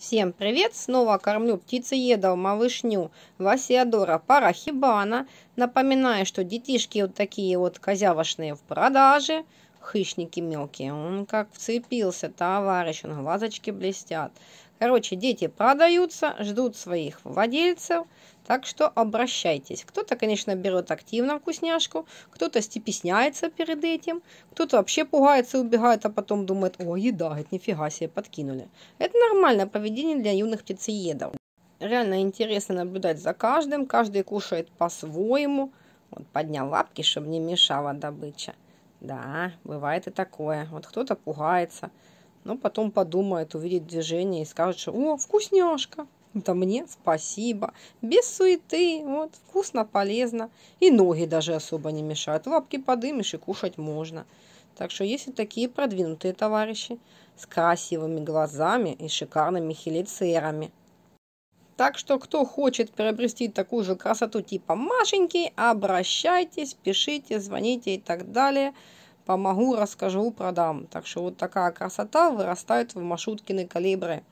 Всем привет! Снова кормлю птицеедов малышню Васиадора парахибана. Напоминаю, что детишки вот такие вот козявошные в продаже. Хищники мелкие. Он как вцепился, товарищ. Он глазочки блестят. Короче, дети продаются, ждут своих владельцев. Так что обращайтесь. Кто-то, конечно, берет активно вкусняшку, кто-то степесняется перед этим, кто-то вообще пугается и убегает, а потом думает, о, еда, говорит, нифига себе, подкинули. Это нормальное поведение для юных птицеедов. Реально интересно наблюдать за каждым, каждый кушает по-своему. Вот поднял лапки, чтобы не мешала добыча. Да, бывает и такое. Вот кто-то пугается, но потом подумает, увидит движение и скажет, что «О, вкусняшка!» Это мне спасибо. Без суеты. Вот, вкусно, полезно. И ноги даже особо не мешают. Лапки подымешь и кушать можно. Так что если такие продвинутые товарищи с красивыми глазами и шикарными хелицерами. Так что кто хочет приобрести такую же красоту типа Машеньки, обращайтесь, пишите, звоните и так далее. Помогу, расскажу, продам. Так что вот такая красота вырастает в маршруткины калибры.